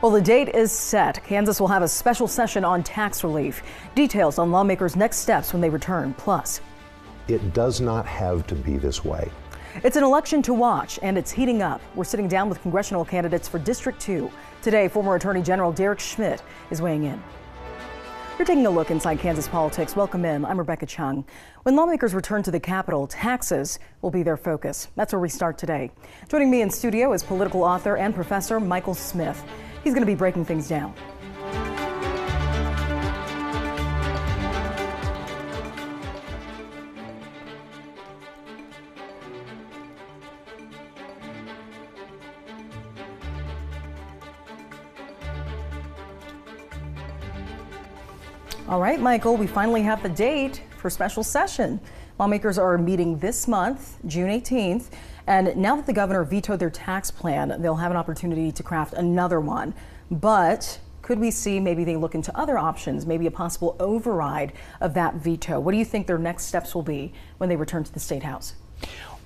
Well, the date is set. Kansas will have a special session on tax relief. Details on lawmakers' next steps when they return. Plus, it does not have to be this way. It's an election to watch, and it's heating up. We're sitting down with congressional candidates for District 2. Today, former Attorney General Derek Schmidt is weighing in. You're taking a look inside Kansas politics. Welcome in. I'm Rebecca Chung. When lawmakers return to the Capitol, taxes will be their focus. That's where we start today. Joining me in studio is political author and professor Michael Smith. He's going to be breaking things down. All right, Michael, we finally have the date for special session. Lawmakers are meeting this month, June 18th, and now that the governor vetoed their tax plan, they'll have an opportunity to craft another one. But could we see maybe they look into other options, maybe a possible override of that veto? What do you think their next steps will be when they return to the State House?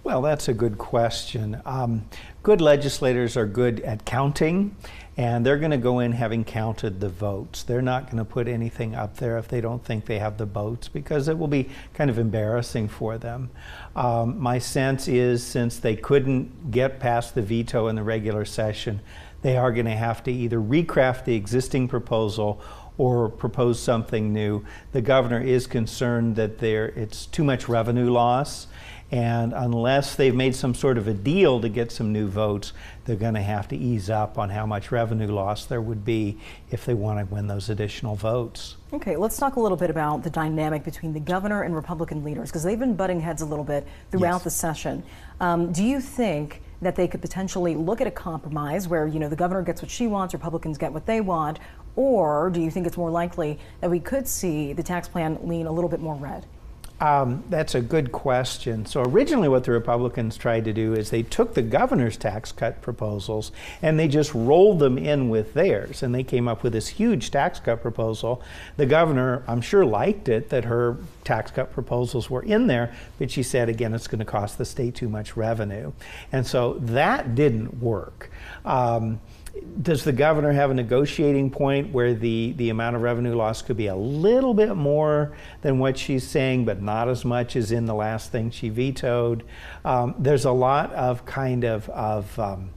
Well, that's a good question. Um, good legislators are good at counting, and they're going to go in having counted the votes. They're not going to put anything up there if they don't think they have the votes because it will be kind of embarrassing for them. Um, my sense is since they couldn't get past the veto in the regular session, they are going to have to either recraft the existing proposal or propose something new. The governor is concerned that there it's too much revenue loss and unless they've made some sort of a deal to get some new votes, they're going to have to ease up on how much revenue loss there would be if they want to win those additional votes. Okay, let's talk a little bit about the dynamic between the governor and Republican leaders because they've been butting heads a little bit throughout yes. the session. Um, do you think that they could potentially look at a compromise where you know the governor gets what she wants, Republicans get what they want, or do you think it's more likely that we could see the tax plan lean a little bit more red? Um, that's a good question. So originally what the Republicans tried to do is they took the governor's tax cut proposals and they just rolled them in with theirs. And they came up with this huge tax cut proposal. The governor, I'm sure, liked it that her tax cut proposals were in there, but she said, again, it's going to cost the state too much revenue. And so that didn't work. Um, does the governor have a negotiating point where the, the amount of revenue loss could be a little bit more than what she's saying, but not as much as in the last thing she vetoed? Um, there's a lot of kind of, of um,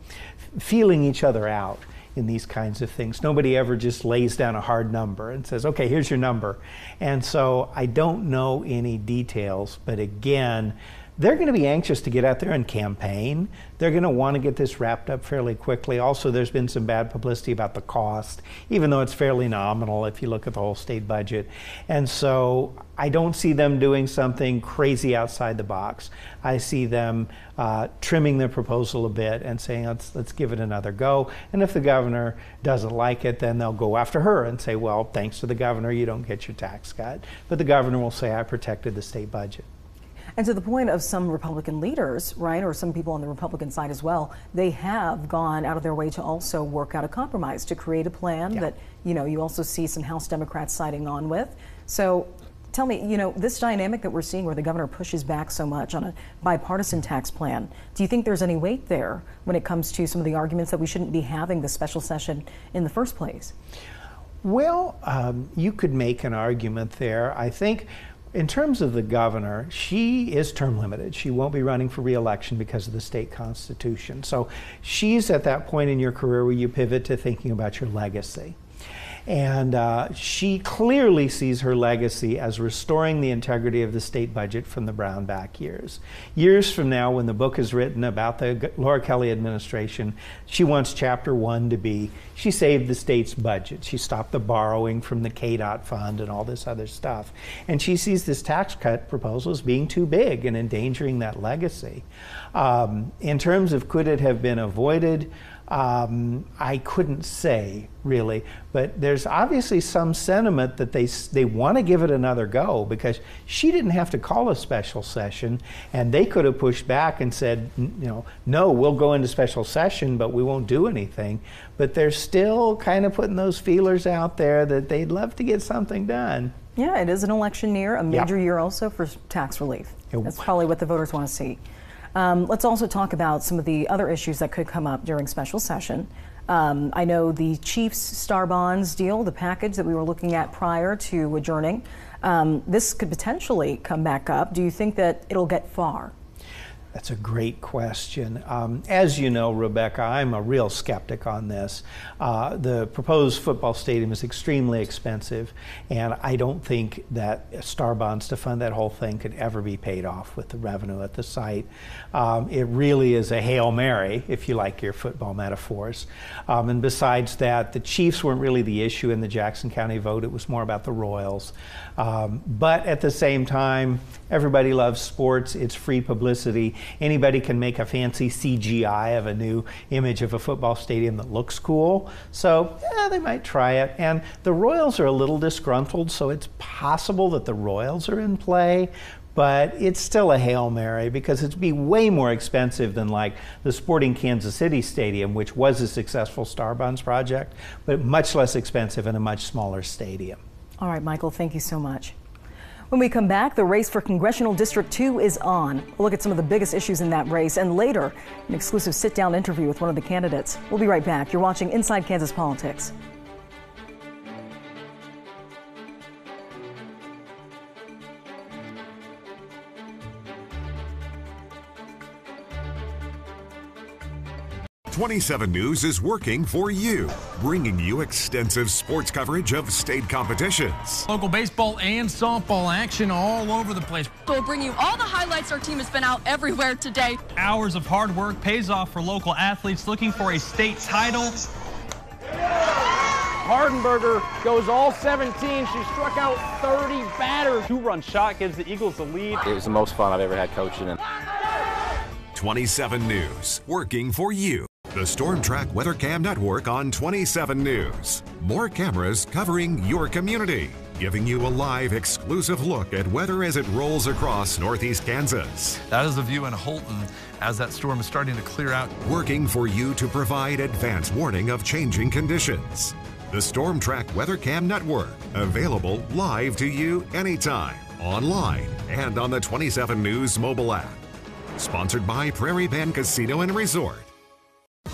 feeling each other out in these kinds of things. Nobody ever just lays down a hard number and says, okay, here's your number. And so I don't know any details, but again, they're going to be anxious to get out there and campaign. They're going to want to get this wrapped up fairly quickly. Also, there's been some bad publicity about the cost, even though it's fairly nominal if you look at the whole state budget. And so I don't see them doing something crazy outside the box. I see them uh, trimming the proposal a bit and saying, let's, let's give it another go. And if the governor doesn't like it, then they'll go after her and say, well, thanks to the governor, you don't get your tax cut. But the governor will say, I protected the state budget. And to the point of some Republican leaders, right, or some people on the Republican side as well, they have gone out of their way to also work out a compromise to create a plan yeah. that, you know, you also see some House Democrats siding on with. So tell me, you know, this dynamic that we're seeing where the governor pushes back so much on a bipartisan tax plan, do you think there's any weight there when it comes to some of the arguments that we shouldn't be having the special session in the first place? Well, um, you could make an argument there. I think in terms of the governor, she is term limited. She won't be running for reelection because of the state constitution. So she's at that point in your career where you pivot to thinking about your legacy. And uh, she clearly sees her legacy as restoring the integrity of the state budget from the Brownback years. Years from now, when the book is written about the Laura Kelly administration, she wants chapter one to be she saved the state's budget. She stopped the borrowing from the KDOT fund and all this other stuff. And she sees this tax cut proposal as being too big and endangering that legacy. Um, in terms of could it have been avoided, um, I couldn't say really, but there's obviously some sentiment that they they want to give it another go because she didn't have to call a special session, and they could have pushed back and said, you know, no, we'll go into special session, but we won't do anything. But they're still kind of putting those feelers out there that they'd love to get something done. Yeah, it is an election year, a major year also for tax relief. That's probably what the voters want to see. Um, let's also talk about some of the other issues that could come up during special session. Um, I know the Chiefs Star Bonds deal, the package that we were looking at prior to adjourning, um, this could potentially come back up. Do you think that it'll get far? That's a great question. Um, as you know, Rebecca, I'm a real skeptic on this. Uh, the proposed football stadium is extremely expensive, and I don't think that star bonds to fund that whole thing could ever be paid off with the revenue at the site. Um, it really is a Hail Mary, if you like your football metaphors. Um, and besides that, the Chiefs weren't really the issue in the Jackson County vote, it was more about the Royals. Um, but at the same time, everybody loves sports, it's free publicity anybody can make a fancy CGI of a new image of a football stadium that looks cool. So, yeah, they might try it. And the Royals are a little disgruntled, so it's possible that the Royals are in play but it's still a Hail Mary because it'd be way more expensive than like the Sporting Kansas City Stadium, which was a successful Star Bonds project, but much less expensive and a much smaller stadium. All right, Michael, thank you so much. When we come back, the race for Congressional District 2 is on. We'll look at some of the biggest issues in that race, and later, an exclusive sit down interview with one of the candidates. We'll be right back. You're watching Inside Kansas Politics. 27 News is working for you, bringing you extensive sports coverage of state competitions. Local baseball and softball action all over the place. We'll bring you all the highlights our team has been out everywhere today. Hours of hard work pays off for local athletes looking for a state title. Hardenberger goes all 17. She struck out 30 batters. Two-run shot gives the Eagles the lead. It was the most fun I've ever had coaching. 27 News, working for you. The Storm Track Weather Cam Network on 27 News. More cameras covering your community, giving you a live exclusive look at weather as it rolls across northeast Kansas. That is the view in Holton as that storm is starting to clear out. Working for you to provide advance warning of changing conditions. The Storm Track Weather Cam Network, available live to you anytime, online, and on the 27 News mobile app. Sponsored by Prairie Band Casino and Resort.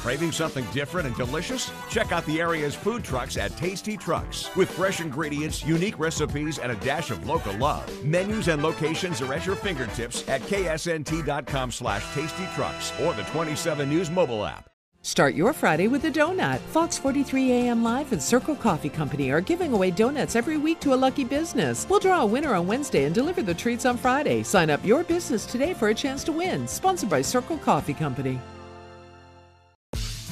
Craving something different and delicious? Check out the area's food trucks at Tasty Trucks. With fresh ingredients, unique recipes, and a dash of local love. Menus and locations are at your fingertips at ksnt.com slash tastytrucks or the 27 News mobile app. Start your Friday with a donut. Fox 43 AM Live and Circle Coffee Company are giving away donuts every week to a lucky business. We'll draw a winner on Wednesday and deliver the treats on Friday. Sign up your business today for a chance to win. Sponsored by Circle Coffee Company.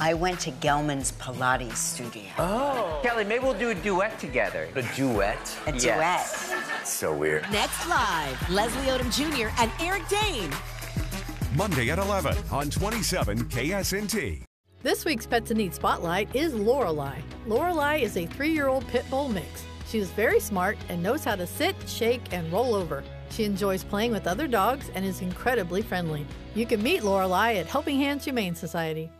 I went to Gelman's Pilates studio. Oh. Kelly, maybe we'll do a duet together. A duet? A yes. duet. So weird. Next live, Leslie Odom Jr. and Eric Dane. Monday at 11 on 27 KSNT. This week's Pets in Need Spotlight is Lorelei. Lorelei is a three-year-old pit bull mix. She is very smart and knows how to sit, shake, and roll over. She enjoys playing with other dogs and is incredibly friendly. You can meet Lorelei at Helping Hands Humane Society.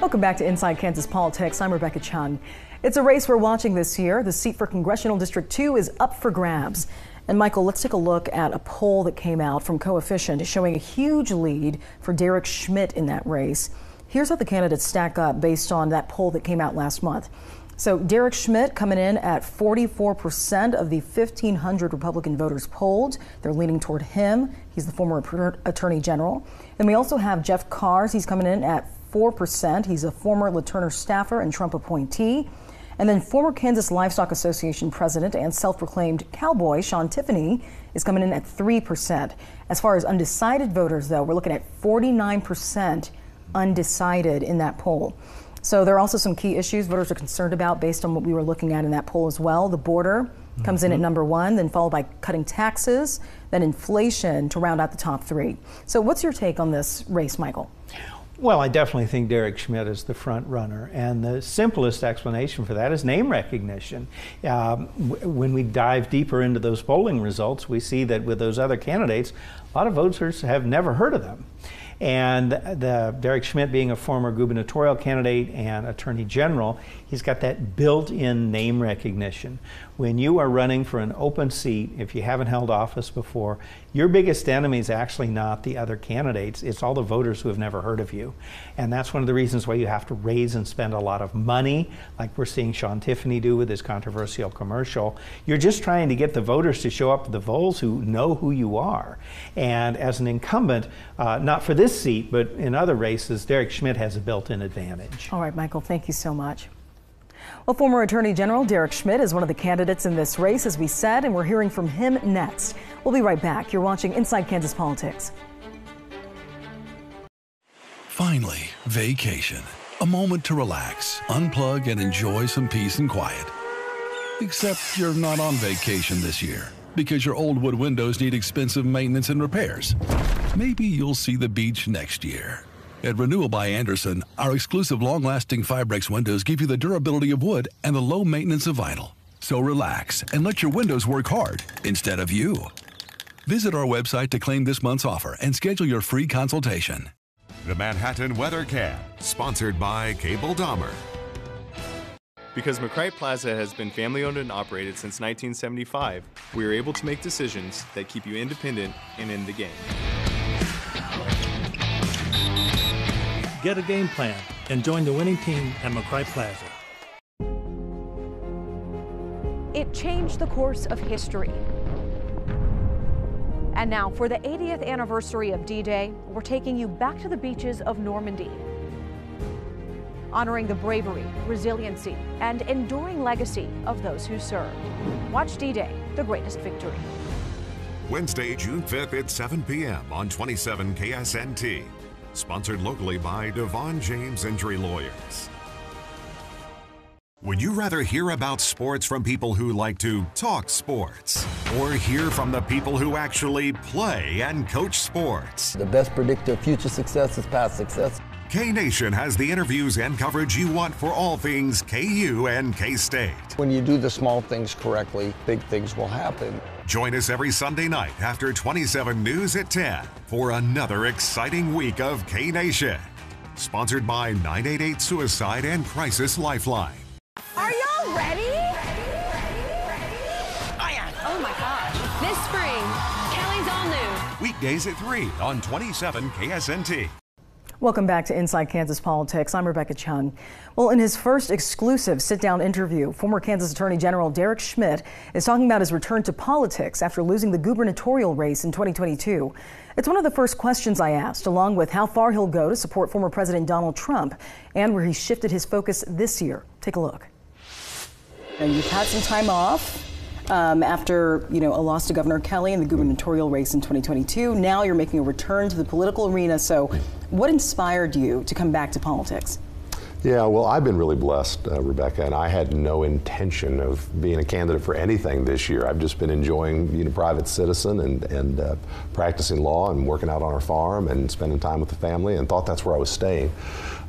Welcome back to Inside Kansas Politics. I'm Rebecca Chung. It's a race we're watching this year. The seat for Congressional District 2 is up for grabs. And Michael, let's take a look at a poll that came out from Coefficient showing a huge lead for Derek Schmidt in that race. Here's how the candidates stack up based on that poll that came out last month. So Derek Schmidt coming in at 44% of the 1,500 Republican voters polled. They're leaning toward him. He's the former Attorney General. And we also have Jeff Kahrs. He's coming in at 4%. He's a former LaTurner staffer and Trump appointee. And then former Kansas Livestock Association president and self proclaimed cowboy Shawn Tiffany is coming in at 3%. As far as undecided voters, though, we're looking at 49% undecided in that poll. So there are also some key issues voters are concerned about based on what we were looking at in that poll as well. The border comes mm-hmm. in at mm-hmm. number one, then followed by cutting taxes, then inflation to round out the top three. So, what's your take on this race, Michael? Well, I definitely think Derek Schmidt is the front runner, and the simplest explanation for that is name recognition. Um, when we dive deeper into those polling results, we see that with those other candidates, a lot of voters have never heard of them. And the Derek Schmidt being a former gubernatorial candidate and attorney general, he's got that built-in name recognition. When you are running for an open seat, if you haven't held office before, your biggest enemy is actually not the other candidates. It's all the voters who have never heard of you. And that's one of the reasons why you have to raise and spend a lot of money, like we're seeing Shawn Tiffany do with his controversial commercial. You're just trying to get the voters to show up at the polls who know who you are. And as an incumbent, uh, not for this seat, but in other races, Derek Schmidt has a built in advantage. All right, Michael, thank you so much. Well, former Attorney General Derek Schmidt is one of the candidates in this race, as we said, and we're hearing from him next. We'll be right back. You're watching Inside Kansas Politics. Finally, vacation. A moment to relax, unplug, and enjoy some peace and quiet. Except you're not on vacation this year because your old wood windows need expensive maintenance and repairs. Maybe you'll see the beach next year. At Renewal by Andersen, our exclusive long-lasting Fibrex windows give you the durability of wood and the low maintenance of vinyl. So relax and let your windows work hard instead of you. Visit our website to claim this month's offer and schedule your free consultation. The Manhattan Weather Cam, sponsored by Cable Dahmer. Because McCright Plaza has been family owned and operated since 1975, we are able to make decisions that keep you independent and in the game. Get a game plan and join the winning team at McCright Plaza. It changed the course of history. And now, for the 80th anniversary of D Day, we're taking you back to the beaches of Normandy, honoring the bravery, resiliency, and enduring legacy of those who served. Watch D Day, the greatest victory. Wednesday, June 5th at 7 p.m. on 27 KSNT. Sponsored locally by DeVaughn James Injury Lawyers. Would you rather hear about sports from people who like to talk sports or hear from the people who actually play and coach sports? The best predictor of future success is past success. K Nation has the interviews and coverage you want for all things KU and K State. When you do the small things correctly, big things will happen. Join us every Sunday night after 27 News at 10 for another exciting week of K Nation. Sponsored by 988 Suicide and Crisis Lifeline. Are y'all ready? I am. Oh my gosh. This spring, Kelly's all new. Weekdays at 3 on 27 KSNT. Welcome back to Inside Kansas Politics. I'm Rebecca Chung. Well, in his first exclusive sit down interview, former Kansas Attorney General Derek Schmidt is talking about his return to politics after losing the gubernatorial race in 2022. It's one of the first questions I asked, along with how far he'll go to support former President Donald Trump and where he shifted his focus this year. Take a look. You've had some time off. Um, after you know a loss to Governor Kelly in the gubernatorial race in 2022. Now you're making a return to the political arena. So, what inspired you to come back to politics? Yeah, well, I've been really blessed, uh, Rebecca, and I had no intention of being a candidate for anything this year. I've just been enjoying being a private citizen and, and uh, practicing law and working out on our farm and spending time with the family and thought that's where I was staying.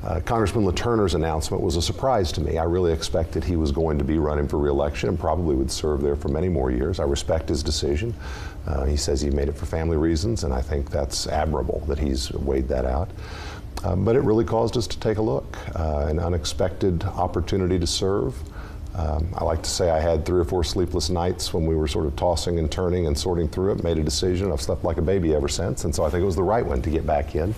Uh, Congressman LaTurner's announcement was a surprise to me. I really expected he was going to be running for reelection and probably would serve there for many more years. I respect his decision. Uh, he says he made it for family reasons, and I think that's admirable that he's weighed that out. Um, but it really caused us to take a look, uh, an unexpected opportunity to serve. Um, I like to say I had three or four sleepless nights when we were sort of tossing and turning and sorting through it, made a decision. I've slept like a baby ever since, and so I think it was the right one to get back in.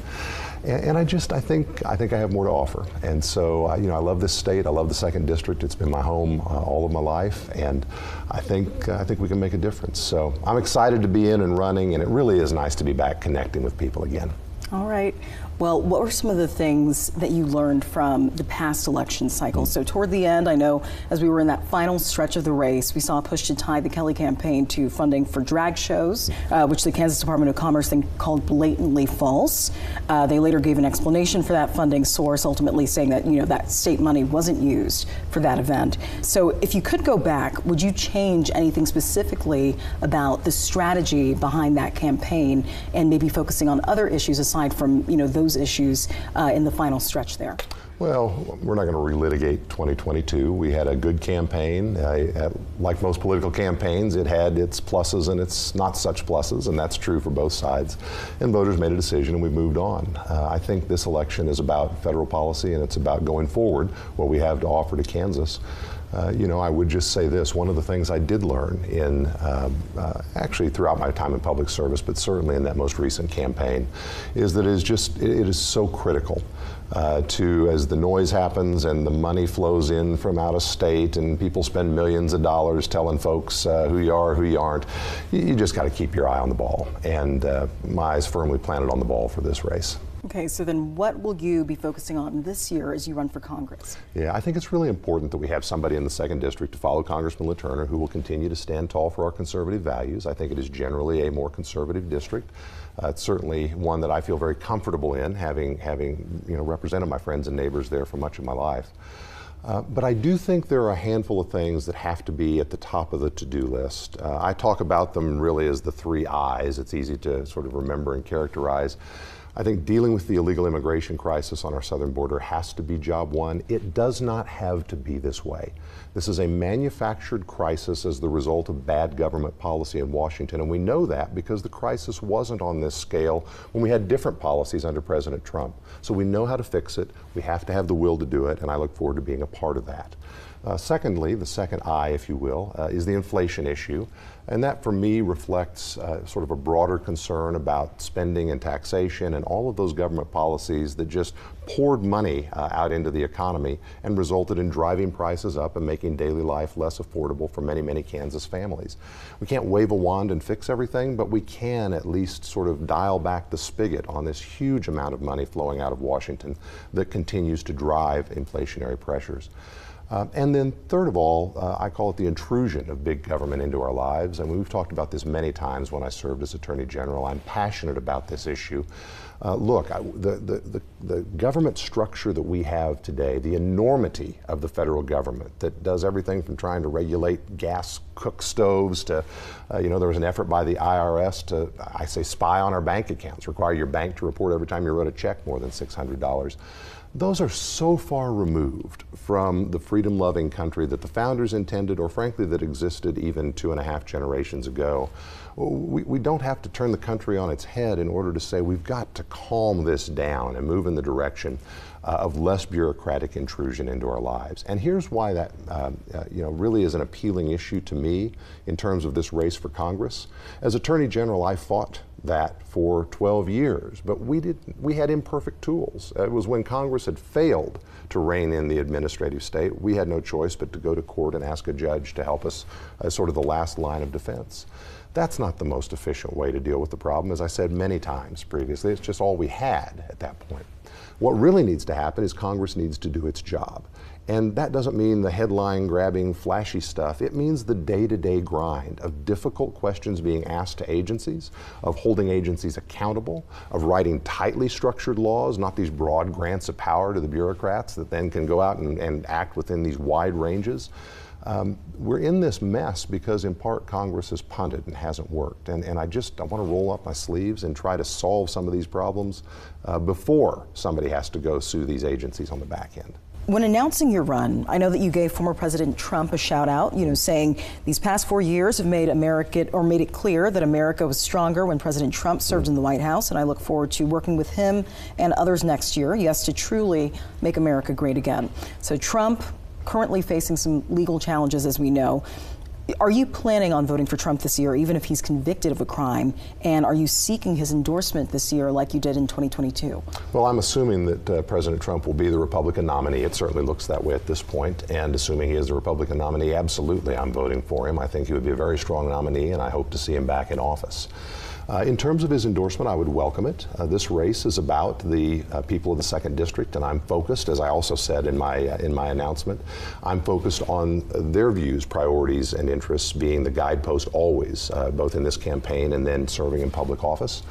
And, and I just, I think, I think I have more to offer. And so, uh, you know, I love this state. I love the second district. It's been my home uh, all of my life, and I think, uh, I think we can make a difference. So I'm excited to be in and running, and it really is nice to be back connecting with people again. All right. Well, what were some of the things that you learned from the past election cycle? So, toward the end, I know as we were in that final stretch of the race, we saw a push to tie the Kelly campaign to funding for drag shows, uh, which the Kansas Department of Commerce then called blatantly false. Uh, they later gave an explanation for that funding source, ultimately saying that you know that state money wasn't used for that event. So, if you could go back, would you change anything specifically about the strategy behind that campaign, and maybe focusing on other issues aside from you know those issues uh, in the final stretch there? Well, we're not going to relitigate 2022. We had a good campaign. Uh, like most political campaigns, it had its pluses and its not such pluses, and that's true for both sides. And voters made a decision, and we moved on. Uh, I think this election is about federal policy, and it's about going forward what we have to offer to Kansas. Uh, you know, I would just say this one of the things I did learn in uh, uh, actually throughout my time in public service, but certainly in that most recent campaign, is that it is just, it, it is so critical. Uh, to as the noise happens and the money flows in from out of state and people spend millions of dollars telling folks uh, who you are, who you aren't, you, you just got to keep your eye on the ball. And my eyes firmly planted on the ball for this race. Okay, so then what will you be focusing on this year as you run for Congress? Yeah, I think it's really important that we have somebody in the second district to follow Congressman LaTurner who will continue to stand tall for our conservative values. I think it is generally a more conservative district. Uh, it's certainly one that I feel very comfortable in, having having you know represented my friends and neighbors there for much of my life. Uh, but I do think there are a handful of things that have to be at the top of the to-do list. Uh, I talk about them really as the three I's. It's easy to sort of remember and characterize. I think dealing with the illegal immigration crisis on our southern border has to be job one. It does not have to be this way. This is a manufactured crisis as the result of bad government policy in Washington, and we know that because the crisis wasn't on this scale when we had different policies under President Trump. So we know how to fix it. We have to have the will to do it, and I look forward to being a part of that. Uh, secondly, the second I, if you will, uh, is the inflation issue. And that for me reflects uh, sort of a broader concern about spending and taxation and all of those government policies that just poured money uh, out into the economy and resulted in driving prices up and making daily life less affordable for many, many Kansas families. We can't wave a wand and fix everything, but we can at least sort of dial back the spigot on this huge amount of money flowing out of Washington that continues to drive inflationary pressures. Uh, and then, third of all, uh, I call it the intrusion of big government into our lives. And we've talked about this many times when I served as Attorney General. I'm passionate about this issue. Uh, look, I, the, the, the, the, government structure that we have today, the enormity of the federal government that does everything from trying to regulate gas cook stoves to, uh, you know, there was an effort by the IRS to, I say, spy on our bank accounts, require your bank to report every time you wrote a check more than $600 those are so far removed from the freedom loving country that the founders intended, or frankly, that existed even two and a half generations ago. We, we don't have to turn the country on its head in order to say we've got to calm this down and move in the direction uh, of less bureaucratic intrusion into our lives. And here's why that uh, uh, you know really is an appealing issue to me in terms of this race for Congress. As Attorney General, I fought that for 12 years, but we did we had imperfect tools. It was when Congress had failed to rein in the administrative state, we had no choice but to go to court and ask a judge to help us as sort of the last line of defense. That's not the most efficient way to deal with the problem, as I said many times previously. It's just all we had at that point. What really needs to happen is Congress needs to do its job. And that doesn't mean the headline grabbing, flashy stuff. It means the day to day grind of difficult questions being asked to agencies, of holding agencies accountable, of writing tightly structured laws, not these broad grants of power to the bureaucrats that then can go out and, and act within these wide ranges. Um, we're in this mess because, in part, Congress has punted and hasn't worked. And, and I just I want to roll up my sleeves and try to solve some of these problems uh, before somebody has to go sue these agencies on the back end. When announcing your run, I know that you gave former President Trump a shout out, you know, saying these past four years have made America or made it clear that America was stronger when President Trump served in the White House, and I look forward to working with him and others next year, yes, to truly make America great again. So Trump, currently facing some legal challenges, as we know. Are you planning on voting for Trump this year, even if he's convicted of a crime? And are you seeking his endorsement this year, like you did in 2022? Well, I'm assuming that uh, President Trump will be the Republican nominee. It certainly looks that way at this point. And assuming he is the Republican nominee, absolutely, I'm voting for him. I think he would be a very strong nominee, and I hope to see him back in office. Uh, in terms of his endorsement, I would welcome it. Uh, this race is about the uh, people of the second district, and I'm focused, as I also said in my uh, in my announcement, I'm focused on their views, priorities, and interests being the guidepost always, uh, both in this campaign and then serving in public office.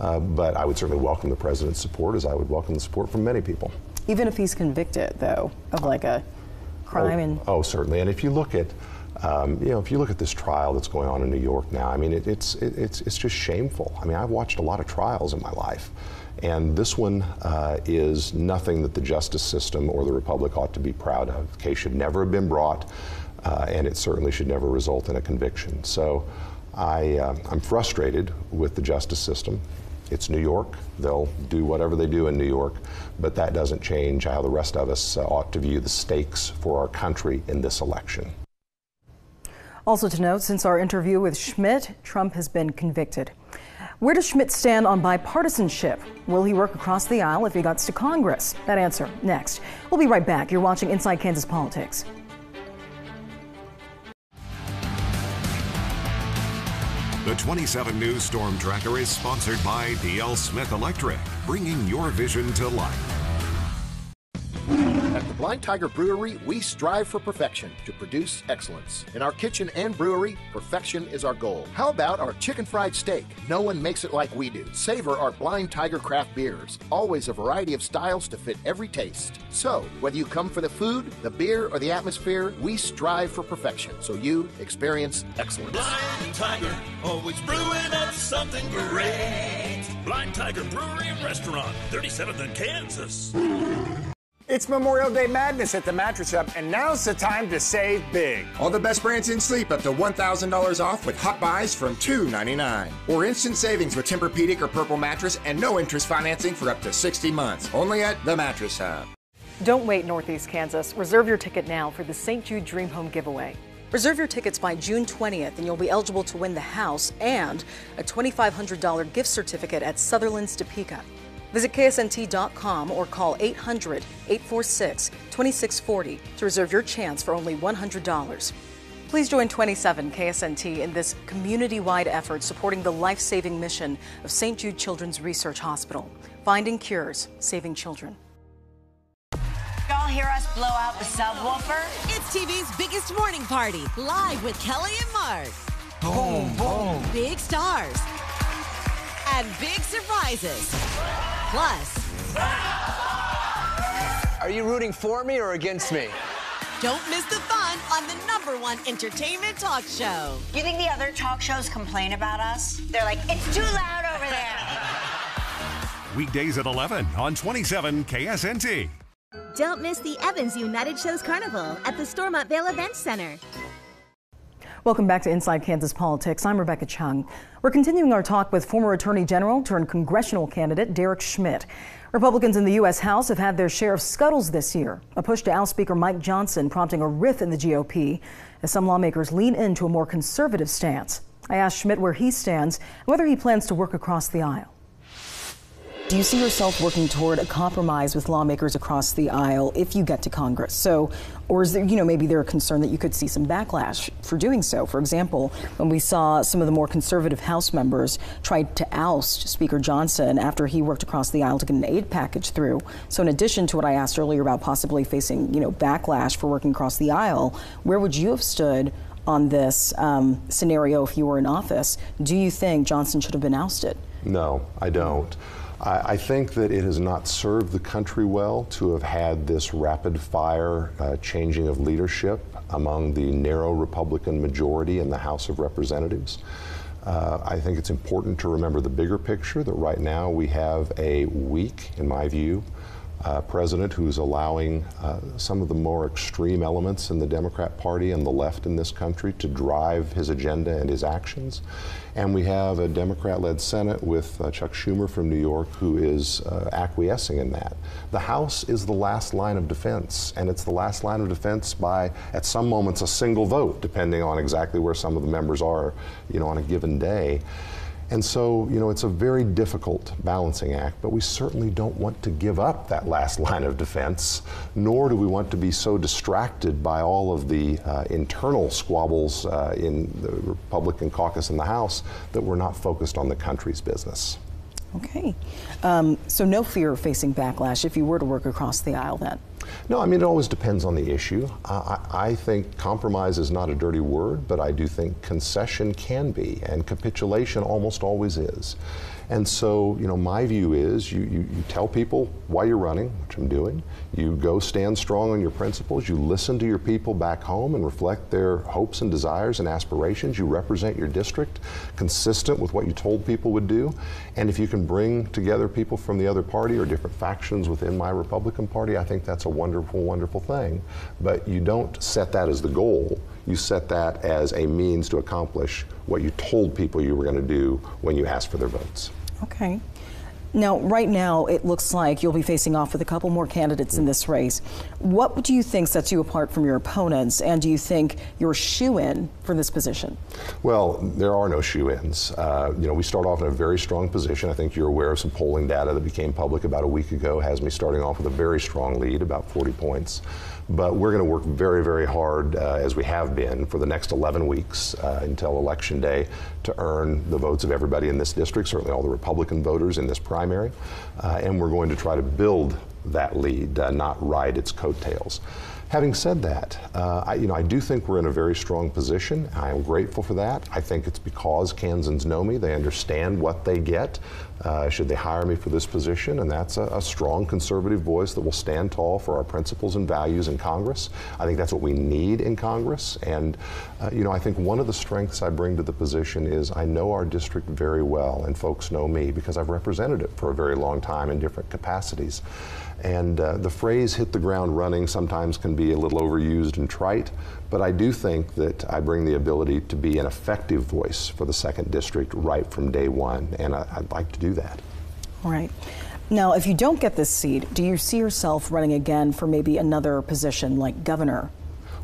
Uh, but I would certainly welcome the president's support, as I would welcome the support from many people. Even if he's convicted, though, of like a crime oh, and oh, certainly. And if you look at um, you know, if you look at this trial that's going on in New York now, I mean, it, it's it, it's it's just shameful. I mean, I've watched a lot of trials in my life, And this one uh, is nothing that the justice system or the Republic ought to be proud of. The case should never have been brought, uh, and it certainly should never result in a conviction. So I, uh, I'm frustrated with the justice system. It's New York. They'll do whatever they do in New York, but that doesn't change how the rest of us uh, ought to view the stakes for our country in this election. Also to note, since our interview with Schmidt, Trump has been convicted. Where does Schmidt stand on bipartisanship? Will he work across the aisle if he gets to Congress? That answer next. We'll be right back. You're watching Inside Kansas Politics. The 27 News Storm Tracker is sponsored by DL Smith Electric, bringing your vision to life. At the Blind Tiger Brewery, we strive for perfection to produce excellence. In our kitchen and brewery, perfection is our goal. How about our chicken fried steak? No one makes it like we do. Savor our Blind Tiger craft beers. Always a variety of styles to fit every taste. So, whether you come for the food, the beer, or the atmosphere, we strive for perfection so you experience excellence. Blind Tiger, always brewing up something great. Blind Tiger Brewery and Restaurant, 37th in Kansas. It's Memorial Day Madness at the Mattress Hub, and now's the time to save big. All the best brands in sleep up to $1,000 off with hot buys from 299. Or instant savings with Tempur-Pedic or Purple Mattress and no interest financing for up to 60 months. Only at the Mattress Hub. Don't wait, Northeast Kansas. Reserve your ticket now for the St. Jude Dream Home giveaway. Reserve your tickets by June 20th, and you'll be eligible to win the house and a $2,500 gift certificate at Sutherland's Topeka. Visit ksnt.com or call 800 846 2640 to reserve your chance for only $100. Please join 27 KSNT in this community wide effort supporting the life saving mission of St. Jude Children's Research Hospital, finding cures, saving children. Y'all hear us blow out the subwoofer? It's TV's biggest morning party, live with Kelly and Mark. Boom, boom. Big stars and big surprises. Plus, Are you rooting for me or against me? don't miss the fun on the number one entertainment talk show. You think the other talk shows complain about us? They're like, it's too loud over there. Weekdays at 11 on 27 KSNT. Don't miss the Evans United Shows Carnival at the Stormont Vail Event Center. Welcome back to Inside Kansas Politics. I'm Rebecca Chung. We're continuing our talk with former Attorney General turned congressional candidate Derek Schmidt. Republicans in the U.S. House have had their share of scuttles this year, a push to oust Speaker Mike Johnson prompting a rift in the GOP as some lawmakers lean into a more conservative stance. I asked Schmidt where he stands and whether he plans to work across the aisle. Do you see yourself working toward a compromise with lawmakers across the aisle if you get to Congress? So, or is there, you know, maybe they're concerned that you could see some backlash for doing so? For example, when we saw some of the more conservative House members tried to oust Speaker Johnson after he worked across the aisle to get an aid package through. So, in addition to what I asked earlier about possibly facing, you know, backlash for working across the aisle, where would you have stood on this um, scenario if you were in office? Do you think Johnson should have been ousted? No, I don't. I, I think that it has not served the country well to have had this rapid fire uh, changing of leadership among the narrow Republican majority in the House of Representatives. Uh, I think it's important to remember the bigger picture that right now we have a weak, in my view, uh, president who's allowing uh, some of the more extreme elements in the Democrat Party and the left in this country to drive his agenda and his actions. And we have a Democrat led Senate with uh, Chuck Schumer from New York who is uh, acquiescing in that. The House is the last line of defense, and it's the last line of defense by, at some moments, a single vote, depending on exactly where some of the members are, you know, on a given day. And so, you know, it's a very difficult balancing act, but we certainly don't want to give up that last line of defense, nor do we want to be so distracted by all of the uh, internal squabbles uh, in the Republican caucus in the House that we're not focused on the country's business. Okay. Um, so, no fear of facing backlash if you were to work across the aisle then? No, I mean, it always depends on the issue. I, I, think compromise is not a dirty word, but I do think concession can be, and capitulation almost always is. And so, you know, my view is you, you, you, tell people why you're running, which I'm doing. You go stand strong on your principles. You listen to your people back home and reflect their hopes and desires and aspirations. You represent your district consistent with what you told people would do. And if you can bring together people from the other party or different factions within my Republican Party, I think that's a wonderful, wonderful thing. But you don't set that as the goal you set that as a means to accomplish what you told people you were going to do when you asked for their votes. Okay. Now, right now, it looks like you'll be facing off with a couple more candidates in this race. What do you think sets you apart from your opponents, and do you think you're shoe in for this position? Well, there are no shoe ins. Uh, you know, we start off in a very strong position. I think you're aware of some polling data that became public about a week ago, has me starting off with a very strong lead, about 40 points. But we're going to work very, very hard, uh, as we have been, for the next 11 weeks uh, until Election Day to earn the votes of everybody in this district, certainly all the Republican voters in this primary. Uh, and we're going to try to build that lead, uh, not ride its coattails. Having said that, uh, I, you know, I do think we're in a very strong position. I am grateful for that. I think it's because Kansans know me. They understand what they get uh, should they hire me for this position, and that's a, a, strong conservative voice that will stand tall for our principles and values in Congress. I think that's what we need in Congress. And, uh, you know, I think one of the strengths I bring to the position is I know our district very well, and folks know me because I've represented it for a very long time in different capacities. And uh, the phrase hit the ground running sometimes can be a little overused and trite, but I do think that I bring the ability to be an effective voice for the second district right from day one, and I, would like to do that. Right. Now, if you don't get this seat, do you see yourself running again for maybe another position like governor?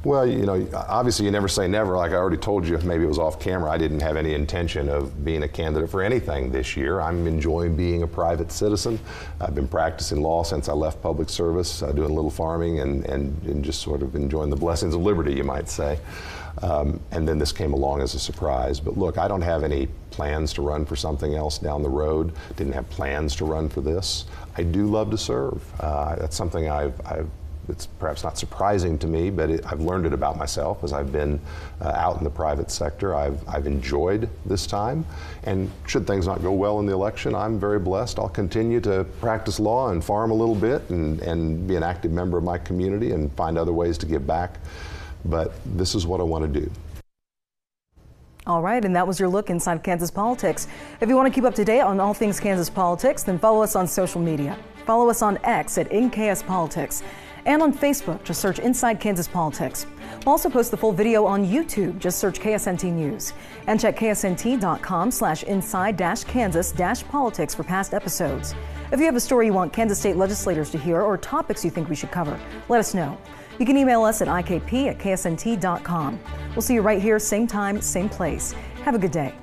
Well, you know, obviously you never say never. Like I already told you, maybe it was off camera, I didn't have any intention of being a candidate for anything this year. I'm enjoying being a private citizen. I've been practicing law since I left public service, uh, doing a little farming and, and, and, just sort of enjoying the blessings of liberty, you might say. Um, and then this came along as a surprise. But look, I don't have any plans to run for something else down the road. Didn't have plans to run for this. I do love to serve. Uh, that's something I've, I've it's perhaps not surprising to me, but it, I've learned it about myself as I've been uh, out in the private sector. I've, I've enjoyed this time. And should things not go well in the election, I'm very blessed. I'll continue to practice law and farm a little bit and, and be an active member of my community and find other ways to give back. But this is what I want to do. All right, and that was your look inside Kansas politics. If you want to keep up to date on all things Kansas politics, then follow us on social media. Follow us on X at InKS Politics and on Facebook. Just search Inside Kansas Politics. We'll also post the full video on YouTube. Just search KSNT News. And check ksnt.com slash inside dash kansas dash politics for past episodes. If you have a story you want Kansas state legislators to hear or topics you think we should cover, let us know. You can email us at ikp at ksnt.com. We'll see you right here, same time, same place. Have a good day.